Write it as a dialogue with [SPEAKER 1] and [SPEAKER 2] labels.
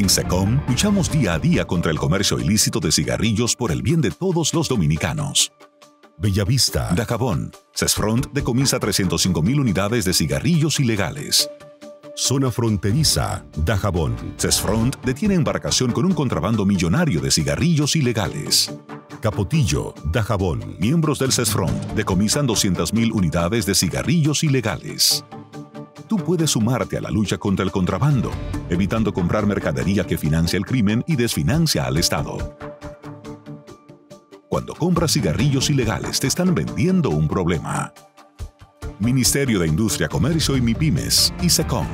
[SPEAKER 1] En SECOM luchamos día a día contra el comercio ilícito de cigarrillos por el bien de todos los dominicanos. Bellavista, Dajabón. CESFRONT decomisa 305.000 unidades de cigarrillos ilegales. Zona fronteriza, Dajabón. CESFRONT detiene embarcación con un contrabando millonario de cigarrillos ilegales. Capotillo, Dajabón. Miembros del CESFRONT decomisan 200.000 unidades de cigarrillos ilegales. Tú puedes sumarte a la lucha contra el contrabando, evitando comprar mercadería que financia el crimen y desfinancia al Estado. Cuando compras cigarrillos ilegales te están vendiendo un problema. Ministerio de Industria, Comercio y MIPIMES, y SECOM.